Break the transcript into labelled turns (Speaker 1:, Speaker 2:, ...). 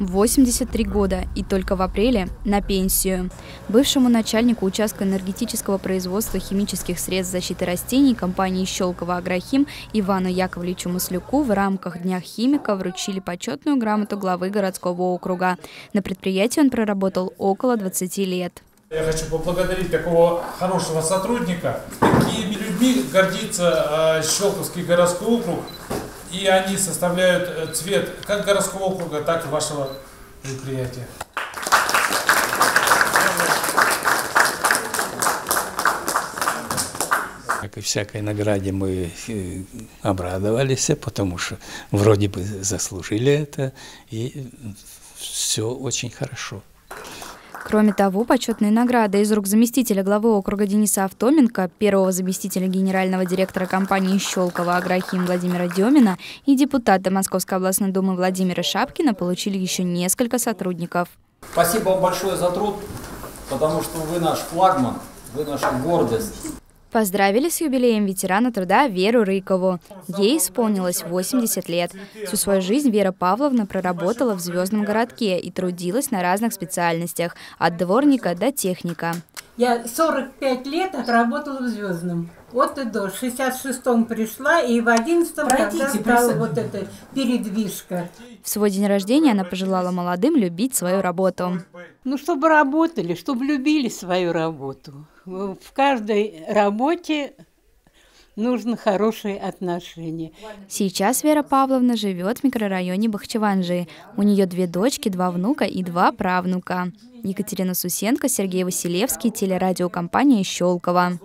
Speaker 1: 83 года и только в апреле на пенсию. Бывшему начальнику участка энергетического производства химических средств защиты растений компании «Щелково Агрохим» Ивану Яковлевичу Маслюку в рамках Дня химика вручили почетную грамоту главы городского округа. На предприятии он проработал около 20 лет.
Speaker 2: Я хочу поблагодарить такого хорошего сотрудника. Такими людьми гордится э, Щелковский городской округ и они составляют э, цвет как городского округа, так и вашего предприятия.
Speaker 3: Как и всякой награде мы э, обрадовались, потому что вроде бы заслужили это, и все очень хорошо.
Speaker 1: Кроме того, почетные награды из рук заместителя главы округа Дениса Автоменко, первого заместителя генерального директора компании «Щелково» Аграхим Владимира Демина и депутата Московской областной думы Владимира Шапкина получили еще несколько сотрудников.
Speaker 4: Спасибо вам большое за труд, потому что вы наш флагман, вы наша гордость.
Speaker 1: Поздравили с юбилеем ветерана труда Веру Рыкову. Ей исполнилось 80 лет. Всю свою жизнь Вера Павловна проработала в Звездном городке и трудилась на разных специальностях, от дворника до техника.
Speaker 5: Я 45 лет отработала в Звездном. Вот и до. В 66-м пришла, и в 11-м когда стала вот эта передвижка.
Speaker 1: В свой день рождения она пожелала молодым любить свою работу.
Speaker 5: Ну, чтобы работали, чтобы любили свою работу. В каждой работе нужно хорошие отношения.
Speaker 1: Сейчас Вера Павловна живет в микрорайоне Бахчеванжи. У нее две дочки, два внука и два правнука. Екатерина Сусенко, Сергей Василевский, телерадиокомпания «Щелково».